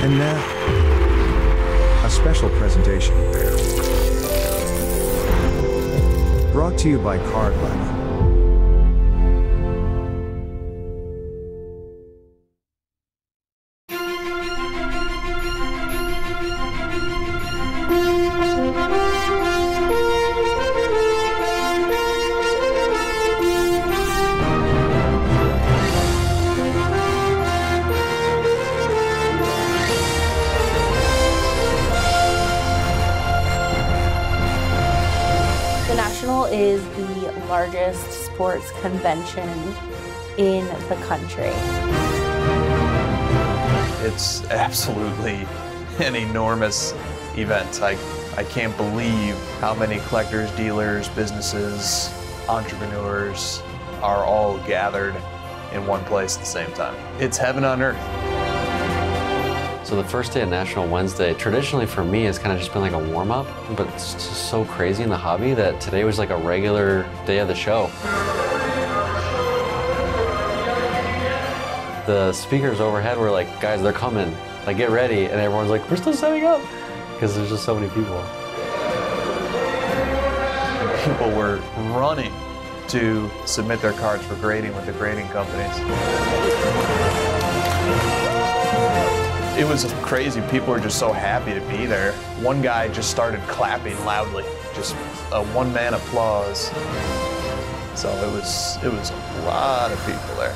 And now, a special presentation. Brought to you by Card Ladder. Convention in the country. It's absolutely an enormous event. I, I can't believe how many collectors, dealers, businesses, entrepreneurs are all gathered in one place at the same time. It's heaven on earth. So the first day of National Wednesday, traditionally for me, has kind of just been like a warm up, but it's just so crazy in the hobby that today was like a regular day of the show. The speakers overhead were like, guys, they're coming. Like, get ready. And everyone's like, we're still setting up because there's just so many people. People were running to submit their cards for grading with the grading companies. It was crazy. People were just so happy to be there. One guy just started clapping loudly, just a one-man applause. So it was it was a lot of people there.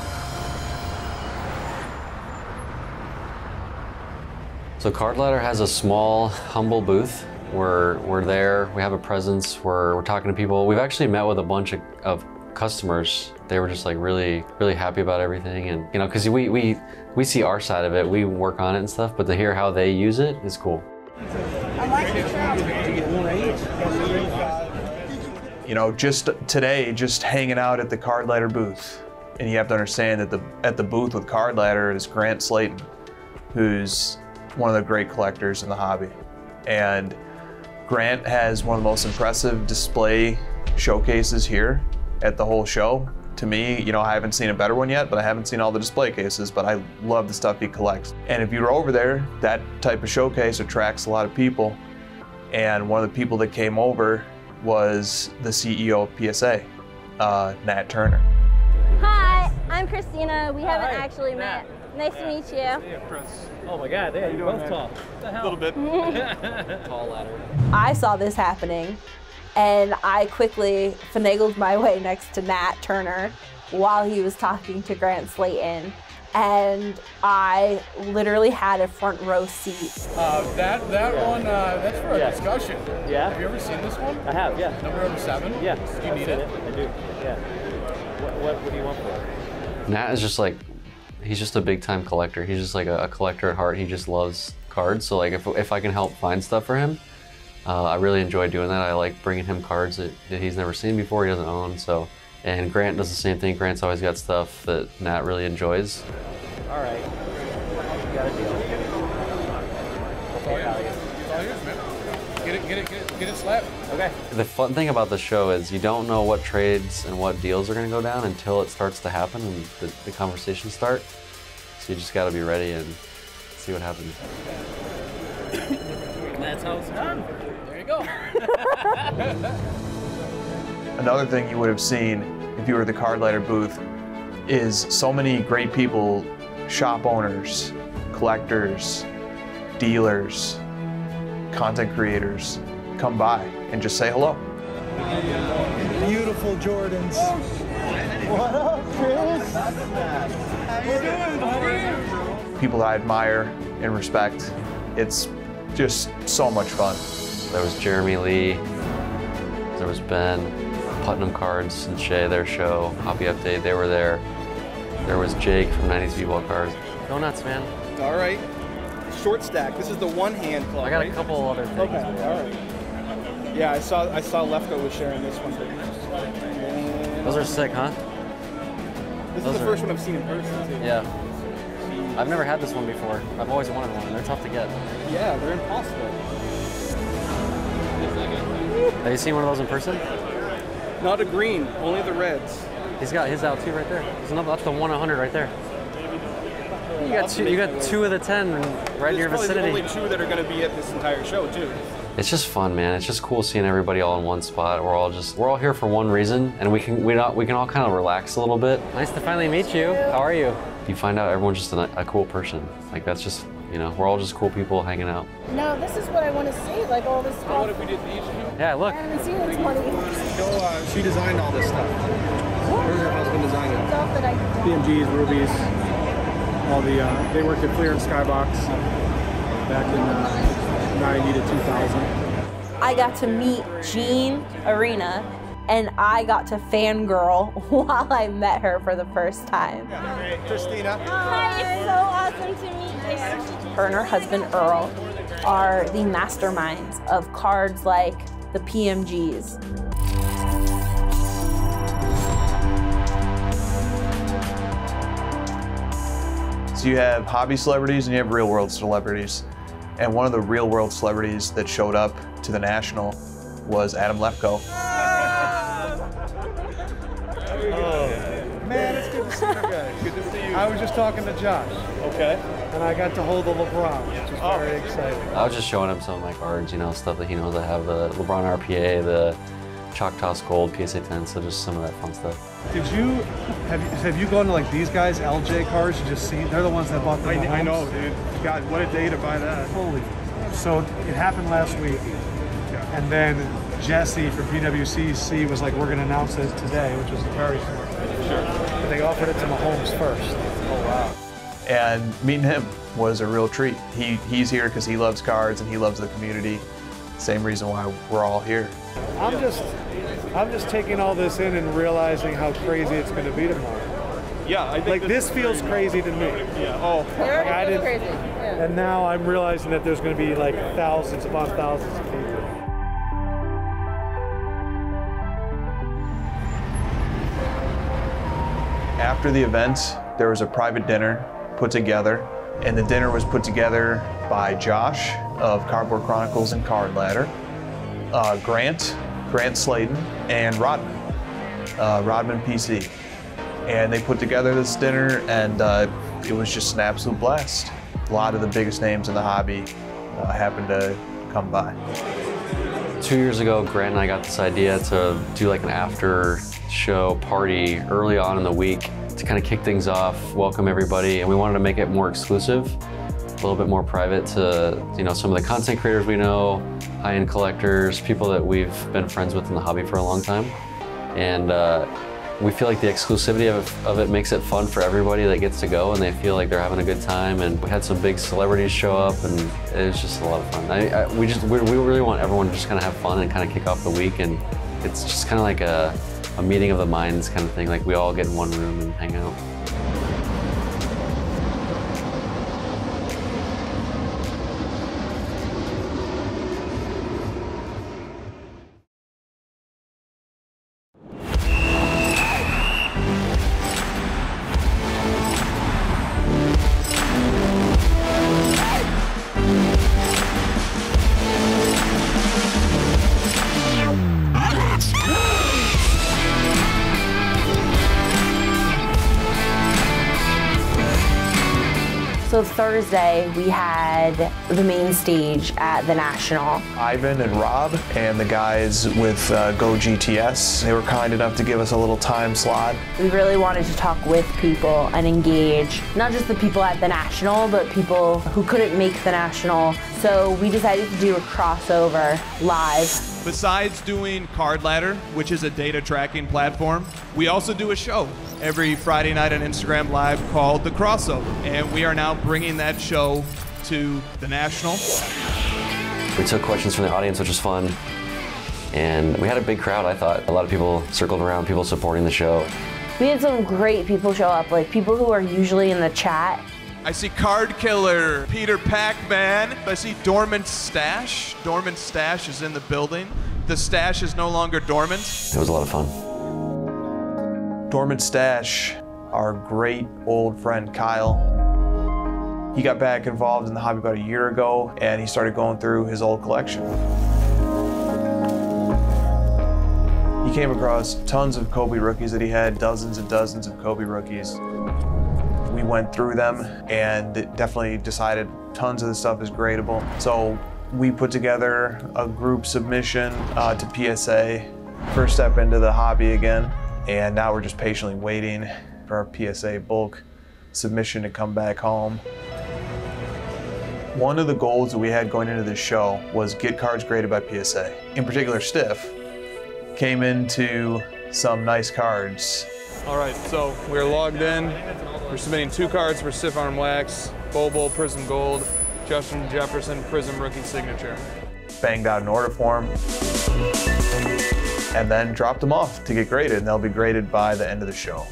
So Card Ladder has a small, humble booth. We're, we're there, we have a presence, we're, we're talking to people. We've actually met with a bunch of, of customers. They were just like really, really happy about everything. And, you know, because we, we, we see our side of it, we work on it and stuff, but to hear how they use it is cool. You know, just today, just hanging out at the Card Ladder booth. And you have to understand that the at the booth with Card Ladder is Grant Slayton, who's one of the great collectors in the hobby. And Grant has one of the most impressive display showcases here at the whole show. To me, you know, I haven't seen a better one yet, but I haven't seen all the display cases, but I love the stuff he collects. And if you're over there, that type of showcase attracts a lot of people. And one of the people that came over was the CEO of PSA, uh, Nat Turner. Hi, I'm Kristina. We haven't Hi, actually Nat. met. Nice to meet you. Yeah, Chris. Oh my God, yeah, you're both tall. What the hell? A little bit. Tall ladder. I saw this happening and I quickly finagled my way next to Nat Turner while he was talking to Grant Slayton. And I literally had a front row seat. Uh, that that Yeah. one, uh, that's for a Yeah. discussion. Yeah? Have you ever seen this one? I have, yeah. Number number seven. Yeah. Do you I've need seen it? I do. Yeah. What, what, what do you want for it? Nat is just like, he's just a big time collector. He's just like a, a collector at heart. He just loves cards. So like, if, if I can help find stuff for him, uh, I really enjoy doing that. I like bringing him cards that, that he's never seen before, he doesn't own. So, and Grant does the same thing. Grant's always got stuff that Nat really enjoys. All right. You got a deal. It's all yours. It's all yours, man. Get it, get it, get it, get it slapped. Okay. The fun thing about the show is you don't know what trades and what deals are going to go down until it starts to happen and the, the conversations start. So you just got to be ready and see what happens. And that's how it's done. There you go. Another thing you would have seen if you were at the Card Ladder booth is so many great people, shop owners, collectors, dealers, content creators come by and just say hello. Beautiful Jordans. Oh, what up, Chris? How you doing, buddy? People that I admire and respect. It's just so much fun. There was Jeremy Lee, there was Ben, Putnam Cards and Shay, their show, Hobby Update, they were there. There was Jake from 90s B-Ball Cards. Go nuts, man. All right. Short stack. This is the one hand club. I got a couple other things. Okay. All right. Yeah, I saw. I saw Lefkoe was sharing this one. And Those are sick, huh? This those is the are- first one I've seen in person too. Yeah. I've never had this one before. I've always wanted one, and they're tough to get. Yeah, they're impossible. Have you seen one of those in person? Not a green, only the reds. He's got his out too right there. There's another, that's the 1 100 right there. You got two, you got two of the ten right in your There's probably vicinity. only two that are going to be at this entire show too. It's just fun, man. It's just cool seeing everybody all in one spot. We're all just we're all here for one reason, and we can we not we can all kind of relax a little bit. Nice to finally meet you. How are you? You find out everyone's just a, a cool person. Like that's just you know we're all just cool people hanging out. No, this is what I want to see, like all this stuff. What if we did these? Yeah, look. I haven't seen it in 20 years. Go, uh, she designed all this stuff. Her and her husband designed it. Stuff that I PMGs, Rubies, all the, uh, they worked at Fleer and Skybox back in uh, 90 to 2000. I got to meet Jean Arena and I got to fangirl while I met her for the first time. Kristina. Hi, it's so awesome to meet you. Her and her husband Earl are the masterminds of cards like the PMGs. So you have hobby celebrities and you have real world celebrities. And one of the real world celebrities that showed up to the National was Adam Lefkoe. I was just talking to Josh, Okay. and I got to hold the LeBron, which is oh. very exciting. I was just showing him some of my cards, you know, stuff that he knows I have the LeBron RPA, the Choctaw Gold PSA 10, so just some of that fun stuff. Did you have you have you gone to like these guys, LJ cars? You just seen they're the ones that bought the I, Mahomes? I know, dude. God, what a day to buy that. Holy. So it happened last week, yeah. and then Jesse from PWCC was like, "We're going to announce it today," which was very smart. Sure. But they offered it to Mahomes first. Oh wow. And meeting him was a real treat. He, he's here because he loves cards and he loves the community. Same reason why we're all here. I'm just, I'm just taking all this in and realizing how crazy it's going to be tomorrow. Yeah, I think Like this is feels very crazy to me. Yeah. Oh. Like, I didn't- And now I'm realizing that there's going to be like thousands upon thousands After the event, there was a private dinner put together, and the dinner was put together by Josh of Cardboard Chronicles and Card Ladder, uh, Grant, Grant Slayton, and Rodman, uh, Rodman PC. And they put together this dinner, and uh, it was just an absolute blast. A lot of the biggest names in the hobby uh, happened to come by. Two years ago, Grant and I got this idea to do like an after show party early on in the week to kind of kick things off, welcome everybody, and we wanted to make it more exclusive, a little bit more private to you know some of the content creators we know, high-end collectors, people that we've been friends with in the hobby for a long time, and uh, we feel like the exclusivity of, of it makes it fun for everybody that gets to go and they feel like they're having a good time. And we had some big celebrities show up and it was just a lot of fun. I, I, we just we, we really want everyone to just kind of have fun and kind of kick off the week and it's just kind of like a, a meeting of the minds kind of thing. Like we all get in one room and hang out We had the main stage at the National. Ivan and Rob and the guys with uh, Go GTS, they were kind enough to give us a little time slot. We really wanted to talk with people and engage not just the people at the National, but people who couldn't make the National. So we decided to do a crossover live. Besides doing Card Ladder, which is a data tracking platform, we also do a show every Friday night on Instagram Live called The Crossover. And we are now bringing that show to the National. we took questions from the audience which was fun and we had a big crowd i thought a lot of people circled around people supporting the show We had some great people show up, like people who are usually in the chat. I see Card Killer, Peter Pac-Man. I see Dormant Stash. Dormant Stash is in the building. The stash is no longer dormant. it was a lot of fun Dormant Stash, our great old friend Kyle. He got back involved in the hobby about a year ago and he started going through his old collection. He came across tons of Kobe rookies that he had, dozens and dozens of Kobe rookies. We we went through them and definitely decided tons of the stuff is gradable. So we put together a group submission uh, to PSA, first step into the hobby again, and now we're just patiently waiting for our PSA bulk submission to come back home. One of the goals that we had going into this show was get cards graded by PSA. In particular, Stiff came into some nice cards. All right, so we're logged in. We're submitting two cards for Stiff Arm Wax, Bobo Prizm Gold, Justin Jefferson Prizm Rookie Signature. Banged out an order form and then dropped them off to get graded, and they'll be graded by the end of the show.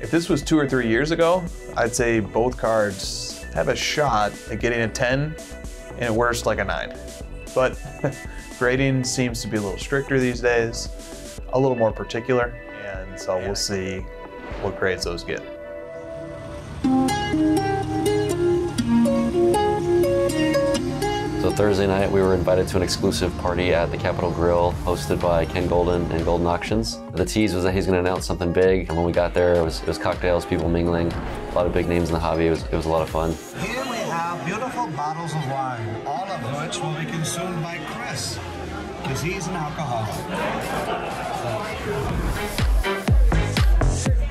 If this was two or three years ago, I'd say both cards have a shot at getting a 10 and at worst like a 9. But grading seems to be a little stricter these days, a little more particular, and so we'll see what grades those get. Thursday night, we were invited to an exclusive party at the Capital Grille, hosted by Ken Goldin and Goldin Auctions. The tease was that he's going to announce something big, and when we got there, it was, it was cocktails, people mingling, a lot of big names in the hobby. It was, it was a lot of fun. Here we have beautiful bottles of wine, all of which will be consumed by Chris, because he's an alcoholic.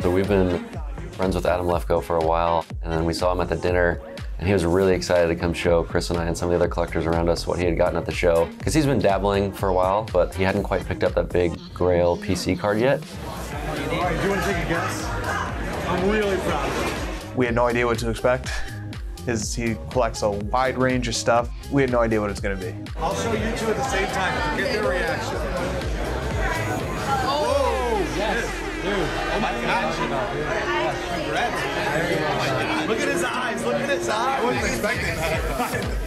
So we've been friends with Adam Lefkoe for a while, and then we saw him at the dinner, and he was really excited to come show Chris and I and some of the other collectors around us what he had gotten at the show. Because he's been dabbling for a while, but he hadn't quite picked up that big Grail PC card yet. All right, do you want to take a guess? I'm really proud of you. We had no idea what to expect. His, he collects a wide range of stuff. We had no idea what it's going to be. I'll show you two at the same time. Get their reaction. Oh, yes. Dude, oh my gosh. Congrats. Oh my God. Look at his eyes. Look at his eyes. I wasn't expecting that.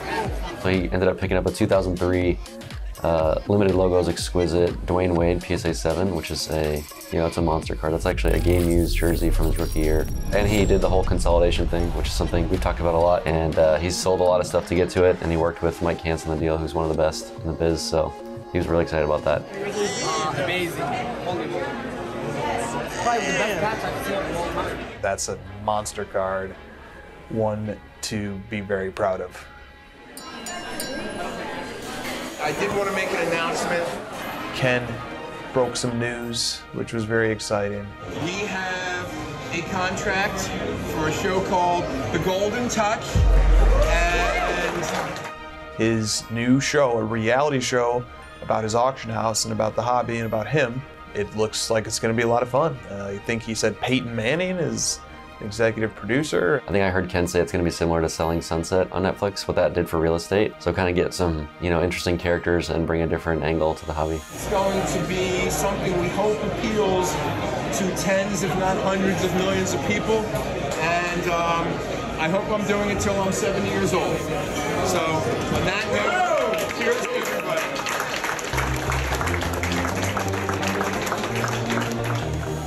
So he ended up picking up a 2003 uh, limited logos exquisite Dwyane Wade PSA 7, which is a you know it's a monster card. That's actually a game used jersey from his rookie year. And he did the whole consolidation thing, which is something we've talked about a lot. And uh, he's sold a lot of stuff to get to it. And he worked with Mike Hansen on the deal, who's one of the best in the biz. So he was really excited about that. Uh, amazing. Holy moly. Probably the best patch I've seen in a long time. That's a monster card, one to be very proud of. I did want to make an announcement. Ken broke some news, which was very exciting. We have a contract for a show called The Goldin Touch, and His new show, a reality show about his auction house and about the hobby and about him, it looks like it's going to be a lot of fun. Uh, I think he said Peyton Manning is executive producer. I think I heard Ken say it's going to be similar to Selling Sunset on Netflix, what that did for real estate. So kind of get some, you know, interesting characters and bring a different angle to the hobby. it's going to be something we hope appeals to tens, if not hundreds of millions of people. And um, I hope I'm doing it till I'm 70 years old. So, on that note, cheers to everybody.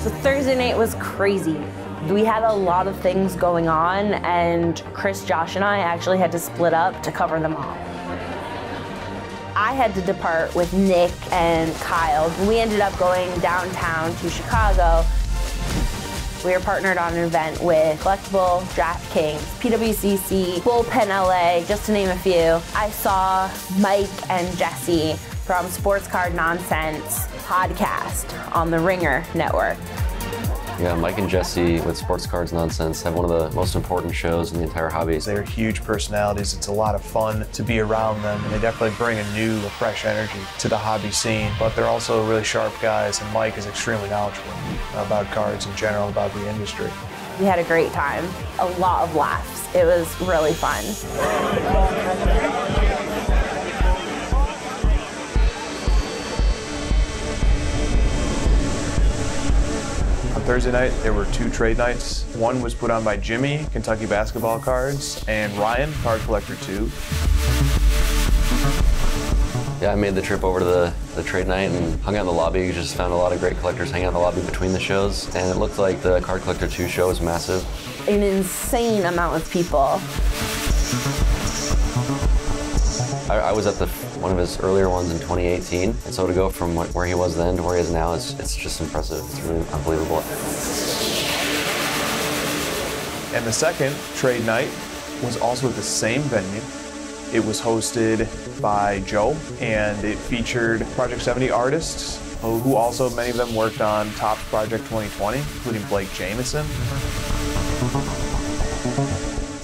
So Thursday night was crazy. We had a lot of things going on, and Chris, Josh, and I actually had to split up to cover them all. I had to depart with Nick and Kyle. We ended up going downtown to Chicago. We were partnered on an event with Collectable, DraftKings, PWCC, Bullpen LA, just to name a few. I saw Mike and Jesse from Sports Card Nonsense podcast on the Ringer Network. Yeah, Mike and Jesse with Sports Cards Nonsense have one of the most important shows in the entire hobby. They're huge personalities. It's a lot of fun to be around them, and they definitely bring a new, fresh energy to the hobby scene. But they're also really sharp guys, and Mike is extremely knowledgeable about cards in general, about the industry. We had a great time, a lot of laughs. It was really fun. Thursday night, there were two trade nights. One was put on by Jimmy, Kentucky Basketball Cards, and Ryan, Card Collector 2. Yeah, I made the trip over to the, the trade night and hung out in the lobby. Just found a lot of great collectors hanging out in the lobby between the shows. And it looked like the Card Collector 2 show was massive. An insane amount of people. I, I was at the one of his earlier ones in 2018. And so to go from what, where he was then to where he is now, it's, it's just impressive. It's really unbelievable. And the second trade night was also at the same venue. It was hosted by Joe, and it featured Project 70 artists who also, many of them worked on Top Project 2020, including Blake Jameson.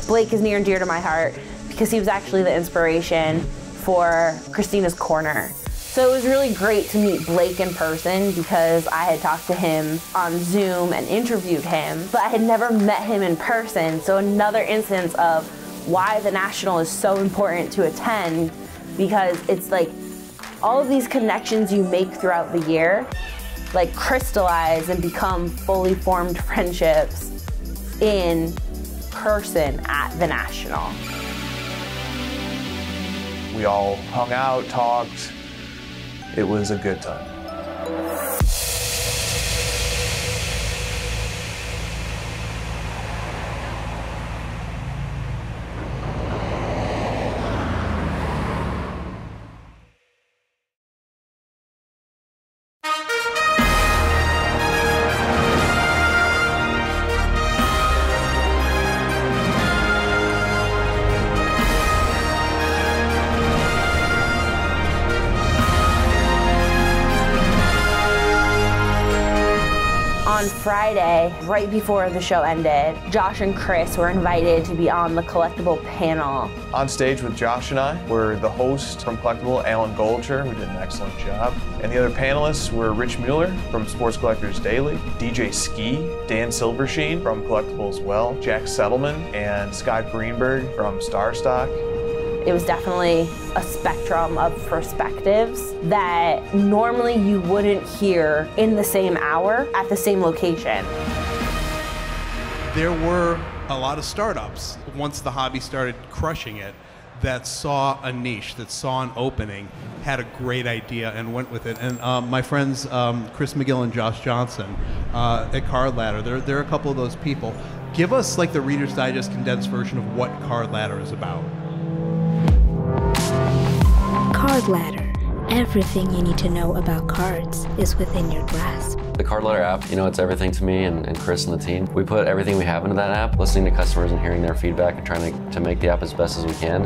Blake is near and dear to my heart because he was actually the inspiration for Kristina's Corner. So it was really great to meet Blake in person because I had talked to him on Zoom and interviewed him, but I had never met him in person. So another instance of why the National is so important to attend because it's like all of these connections you make throughout the year like crystallize and become fully formed friendships in person at the National. We all hung out, talked. It was a good time. On Friday, right before the show ended, Josh and Chris were invited to be on the collectible panel. On stage with Josh and I were the host from Collectable, Alan Golcher, who did an excellent job. And the other panelists were Rich Mueller from Sports Collectors Daily, DJ Ski, Dan Silversheen from Collectable as well, Jack Settleman, and Scott Greenberg from Starstock. It was definitely a spectrum of perspectives that normally you wouldn't hear in the same hour at the same location. There were a lot of startups once the hobby started crushing it that saw a niche, that saw an opening, had a great idea, and went with it. And um, my friends um, Chris McGill and Josh Johnson uh, at Card Ladder, they're, they're a couple of those people. Give us like the Reader's Digest condensed version of what Card Ladder is about. Card Ladder. Everything you need to know about cards is within your grasp. The Card Ladder app, you know, it's everything to me and, and Chris and the team. We put everything we have into that app, listening to customers and hearing their feedback and trying to, to make the app as best as we can.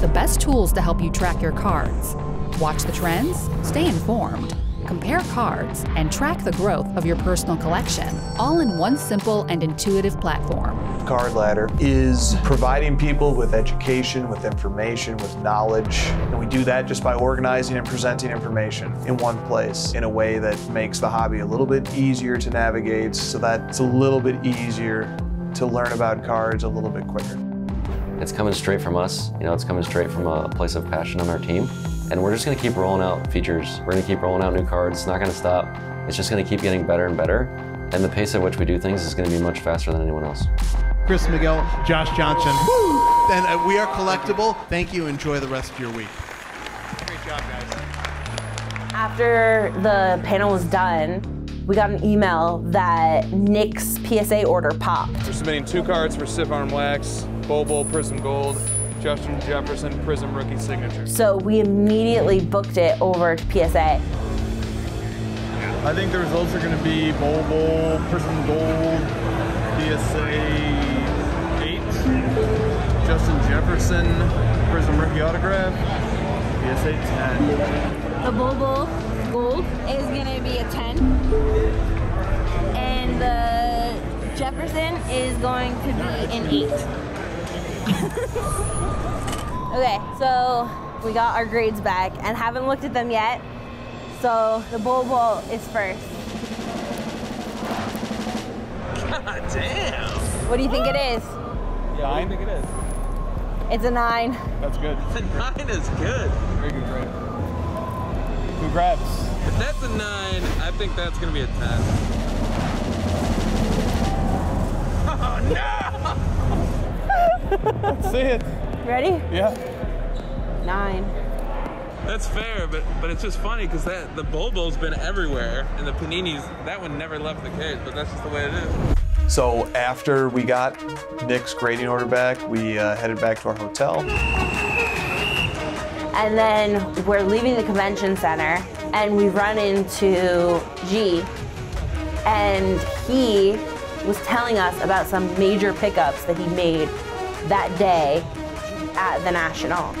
The best tools to help you track your cards. Watch the trends, stay informed, compare cards, and track the growth of your personal collection, all in one simple and intuitive platform. Card Ladder is providing people with education, with information, with knowledge. And we do that just by organizing and presenting information in one place in a way that makes the hobby a little bit easier to navigate so that it's a little bit easier to learn about cards a little bit quicker. It's coming straight from us. You know, it's coming straight from a place of passion on our team. And we're just gonna keep rolling out features. We're gonna keep rolling out new cards. It's not gonna stop. It's just gonna keep getting better and better. And the pace at which we do things is gonna be much faster than anyone else. Chris McGill, Josh Johnson. And uh, we are collectible. Thank you. Enjoy the rest of your week. Great job, guys. After the panel was done, we got an email that Nick's PSA order popped. We're submitting two cards for Stiff Arm Wax, Bobo Prizm Gold, Justin Jefferson Prizm Rookie Signature. So we immediately booked it over to PSA. I think the results are going to be Bobo, Prizm Gold, PSA 8, Justin Jefferson, Prizm Rookie Autograph, PSA 10. The Bol Bol Gold is gonna be a 10. And the Jefferson is going to be an 8. Okay, so we got our grades back and haven't looked at them yet. So the Bol Bol is first. God damn. What do you think it is? Yeah, I think it is. It's a nine. That's good. The nine is good. Very good grade. Congrats. If that's a nine, I think that's gonna be a ten. Let's see it. Ready? Yeah. Nine. That's fair, but but it's just funny because that the Bol Bol's been everywhere, and the Paninis that one never left the cage. But that's just the way it is. So after we got Nick's grading order back, we uh, headed back to our hotel. And then we're leaving the convention center and we run into G. And he was telling us about some major pickups that he made that day at the National.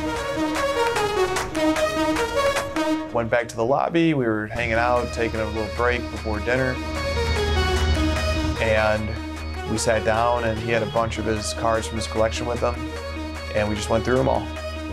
Went back to the lobby. We were hanging out, taking a little break before dinner. And we sat down, and he had a bunch of his cards from his collection with him. And we just went through them all.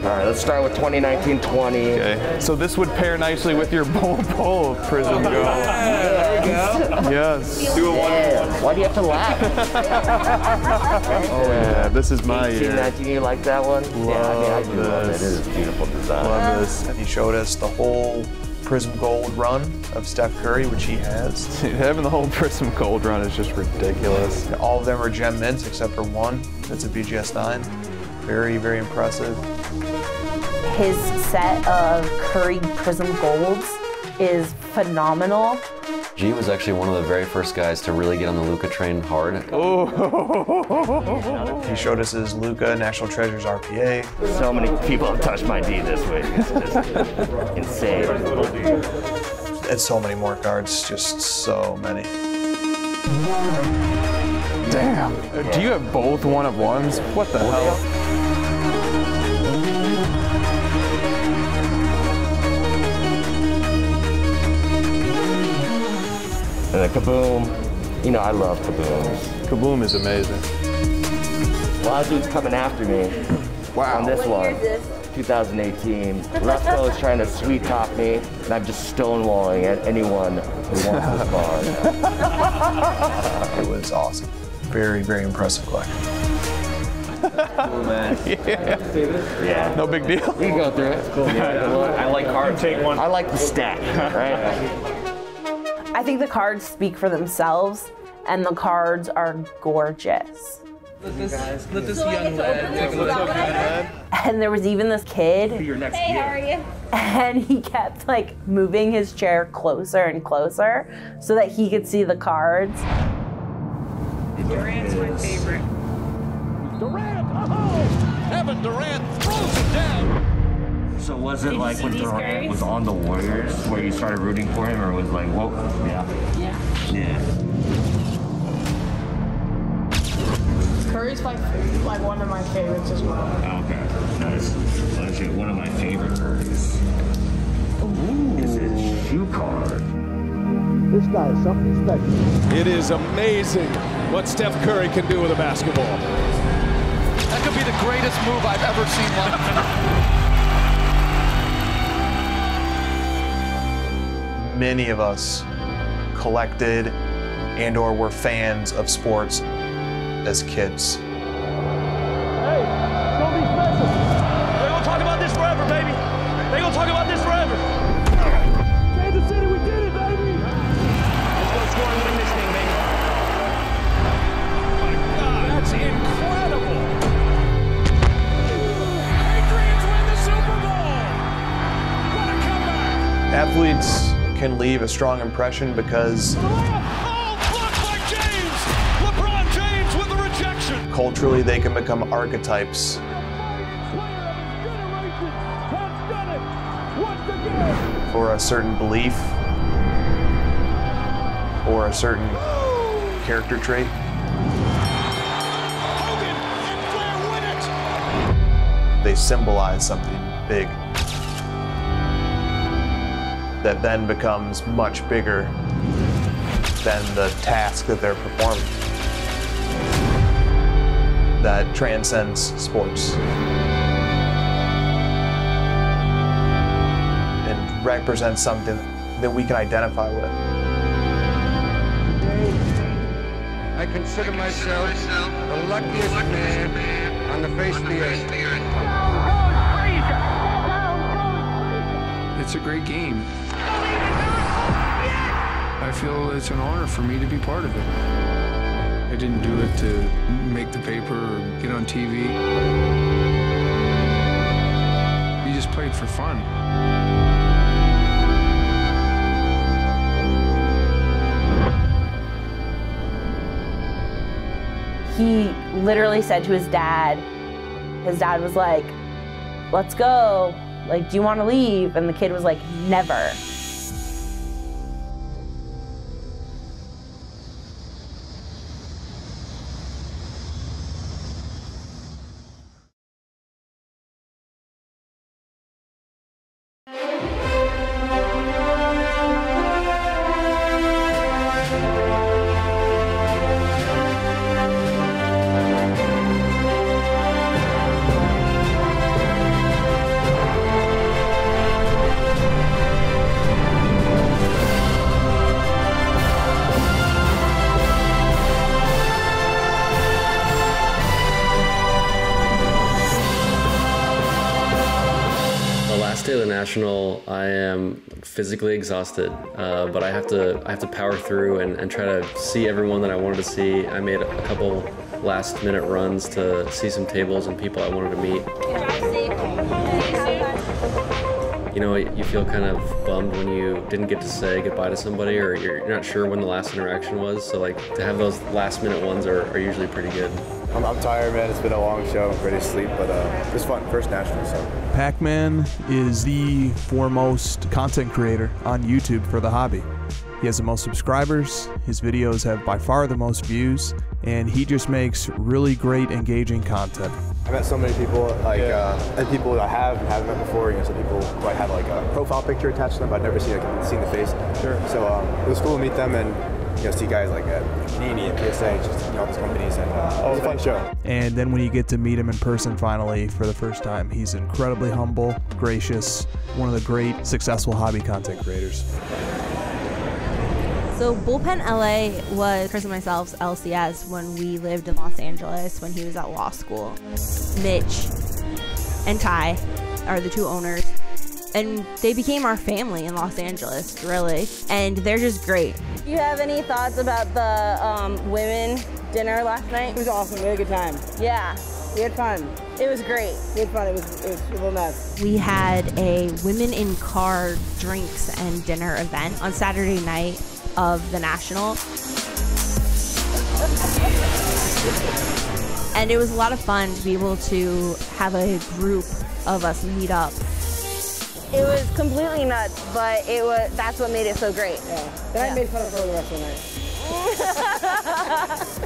All right, let's start with 2019-20. Okay. So this would pair nicely with your Bol Bol Prizm Go. There you go. Yes. Do a one. Why do you have to laugh? Oh yeah, this is my 18, year. 19, you like that one? yeah, I mean, I do love it. It this. is a beautiful design. Love this. And he showed us the whole Prizm Gold run of Steph Curry, which he has. Dude, having the whole Prizm Gold run is just ridiculous. All of them are gem mints except for one. That's a BGS 9. Very, very impressive. His set of Curry Prizm Golds is phenomenal. G was actually one of the very first guys to really get on the Luka train hard. Oh! He showed us his Luka National Treasures RPA. So many people have touched my D this week. It's just insane. And so many more cards, just so many. Damn. Do you have both one of ones? What the hell? And the Kaboom, you know, I love Kabooms. Kaboom is amazing. A lot of dudes coming after me Wow. on this one. 2018. Lefkoe is trying to sweet talk me, and I'm just stonewalling at anyone who wants this card. It was awesome. Very, very impressive collection. Cool, man. Yeah. Yeah. No big deal. We can go through it. Cool. I like cards. Take one. I like the stack, right? I think the cards speak for themselves, and the cards are gorgeous. Let this, let this young lad take a look And there was even this kid, Your next Hey, how are you? and he kept like moving his chair closer and closer so that he could see the cards. Durant's my favorite. Durant, oh! Kevin Durant throws it down. So was it Did like when these Durant guys? was on the Warriors where you started rooting for him, or was like, whoa, yeah, Yeah. yeah. Curry's like like one of my favorites as well. Okay, nice. Well, Actually, one of my favorite cards is his shoe card. This guy is something special. It is amazing what Steph Curry can do with a basketball. That could be the greatest move I've ever seen Many of us collected and or were fans of sports as kids. Leave a strong impression because Oh, blocked by James. LeBron James with the rejection. culturally they can become archetypes. For a certain belief. Or a certain character trait. They symbolize something big that then becomes much bigger than the task that they're performing that transcends sports and represents something that we can identify with. I consider myself the luckiest man on the face of the earth. It's a great game. I feel it's an honor for me to be part of it. I didn't do it to make the paper or get on TV. We just played for fun. He literally said to his dad, his dad was like, let's go. Like, do you want to leave? And the kid was like, never. I am physically exhausted, uh, but I have to I have to power through and, and try to see everyone that I wanted to see. I made a couple last minute runs to see some tables and people I wanted to meet. You know, you feel kind of bummed when you didn't get to say goodbye to somebody or you're not sure when the last interaction was. So like to have those last minute ones are, are usually pretty good. I'm, I'm tired, man. It's been a long show. I'm ready to sleep, but uh, it was fun. First national, so. Packman is the foremost content creator on YouTube for the hobby. He has the most subscribers, his videos have by far the most views, and he just makes really great, engaging content. I met so many people, like uh, and people that I have and haven't met before. You know, some people who I had like a profile picture attached to them, but I'd never seen like, seen the face. Sure. So um, it was cool to meet them and you know see guys like at Panini and PSA, just you know all these companies, and uh, it was a fun show. And then when you get to meet him in person finally for the first time, he's incredibly humble, gracious, one of the great, successful hobby content creators. So Bullpen LA was Chris and myself's LCS when we lived in Los Angeles when he was at law school. Mitch and Tai are the two owners. And they became our family in Los Angeles, really. And they're just great. Do you have any thoughts about the um, women dinner last night? It was awesome. We had a good time. Yeah. We had fun. It was great. We had fun. It was, it was a little nuts. We had a women in car drinks and dinner event on Saturday night of the National. And it was a lot of fun to be able to have a group of us meet up. It was completely nuts, but it was that's what made it so great. Yeah. Then I made fun of her the rest of the night.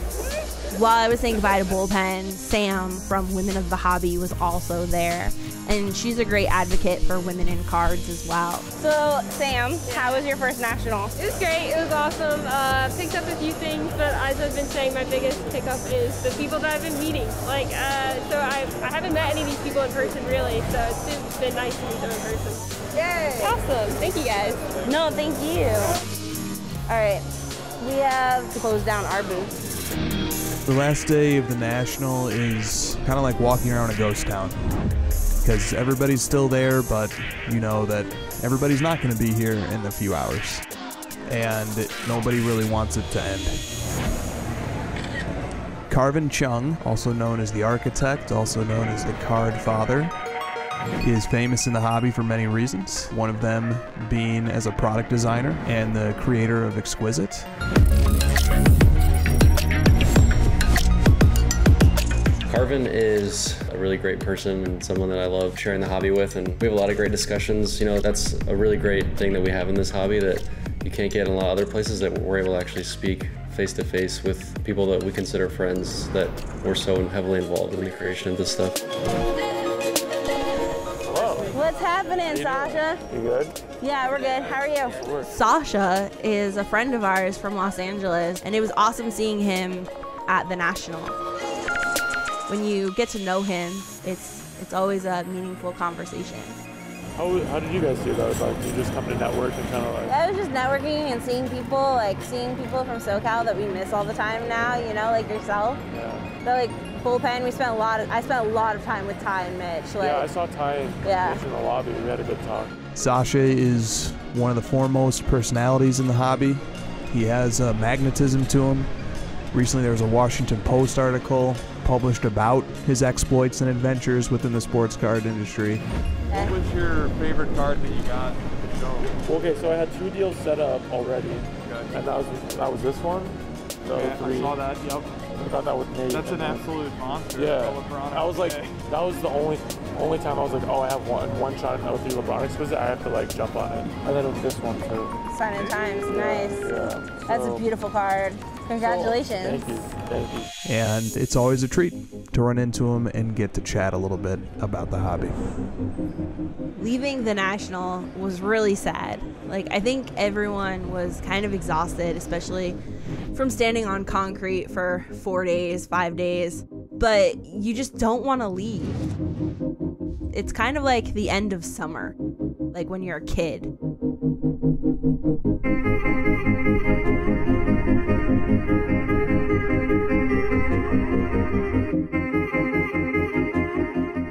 While I was saying goodbye to Bullpen, Sam from Women of the Hobby was also there. And she's a great advocate for women in cards as well. So, Sam, how was your first national? It was great. It was awesome. Uh, picked up a few things, but as I've been saying, my biggest pickup is the people that I've been meeting. Like, uh, so I, I haven't met any of these people in person really, so it's been, it's been nice to meet them in person. Yay! Awesome. Thank you guys. No, thank you. All right, we have to close down our booth. The last day of the National is kind of like walking around a ghost town because everybody's still there, but you know that everybody's not going to be here in a few hours. And nobody really wants it to end. Karvin Cheung, also known as the architect, also known as the card father, is famous in the hobby for many reasons. One of them being as a product designer and the creator of Exquisite. Karvin is a really great person and someone that I love sharing the hobby with, and we have a lot of great discussions. You know, that's a really great thing that we have in this hobby that you can't get in a lot of other places that we're able to actually speak face to face with people that we consider friends that we're so heavily involved in the creation of this stuff. What's happening, Sasha? You good? Yeah, we're good. How are you? Sasha is a friend of ours from Los Angeles, and it was awesome seeing him at the National. When you get to know him, it's it's always a meaningful conversation. How, how did you guys do that? Like, you just come to network and kind of like. I was just networking and seeing people, like seeing people from SoCal that we miss all the time now. You know, like yourself. Yeah. But like bullpen, we spent a lot. Of, I spent a lot of time with Tai and Mitch. Like, yeah, I saw Tai and Yeah. Mitch in the lobby. We had a good talk. Sasha is one of the foremost personalities in the hobby. He has a magnetism to him. Recently, there was a Washington Post article published about his exploits and adventures within the sports card industry. What was your favorite card that you got at the show? Okay, so I had two deals set up already, and that was that was this one. The Yeah, I saw that, yep. I got that with Nate. That's an then- absolute monster. Yeah, The LeBron that was like okay. that was the only only time I was like, oh, I have one one shot at that with the LeBron exquisite. I have to like jump on it, and then with this one too. Sign in times, nice. Yeah. That's so- a beautiful card. Congratulations. Thank you, thank you. And it's always a treat to run into him and get to chat a little bit about the hobby. Leaving the national was really sad. Like I think everyone was kind of exhausted, especially from standing on concrete for 4 days, 5 days. But you just don't want to leave. It's kind of like the end of summer, like when you're a kid.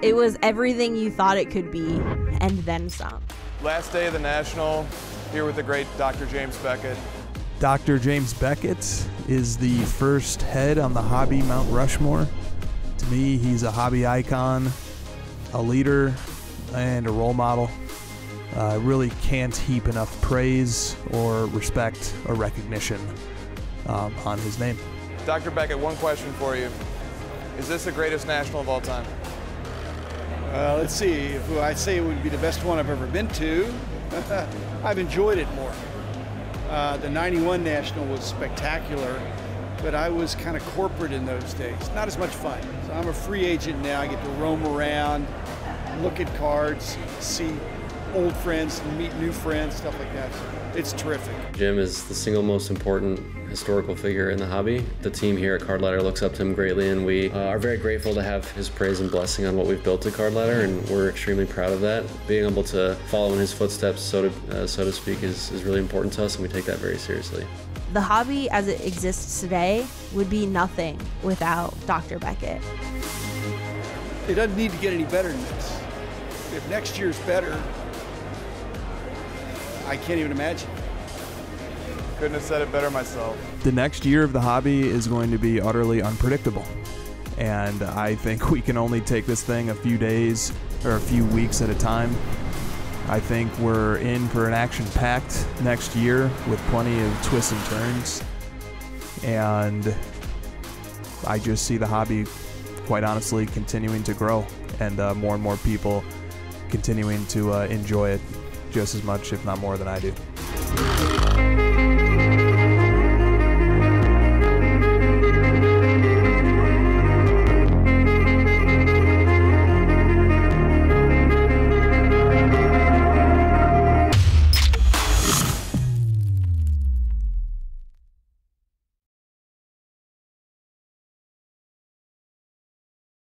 It was everything you thought it could be, and then some. Last day of the National, here with the great Dr. James Beckett. Dr. James Beckett is the first head on the hobby Mount Rushmore. To me, he's a hobby icon, a leader, and a role model. I uh, really can't heap enough praise or respect or recognition um, on his name. Dr. Beckett, one question for you. Is this the greatest national of all time? Uh, let's see. If I'd say it would be the best one I've ever been to, I've enjoyed it more. Uh, the 91 National was spectacular, but I was kind of corporate in those days. Not as much fun. So I'm a free agent now. I get to roam around, look at cards, see old friends, meet new friends, stuff like that. It's terrific. Jim is the single most important historical figure in the hobby. The team here at Card Ladder looks up to him greatly, and we uh, are very grateful to have his praise and blessing on what we've built at Card Ladder, and we're extremely proud of that. Being able to follow in his footsteps, so to, uh, so to speak, is, is really important to us, and we take that very seriously. The hobby as it exists today would be nothing without Dr. Beckett. It doesn't need to get any better than this. If next year's better, I can't even imagine. Couldn't have said it better myself. The next year of the hobby is going to be utterly unpredictable. And I think we can only take this thing a few days or a few weeks at a time. I think we're in for an action packed next year with plenty of twists and turns. And I just see the hobby, quite honestly, continuing to grow and uh, more and more people continuing to uh, enjoy it just as much, if not more, than I do.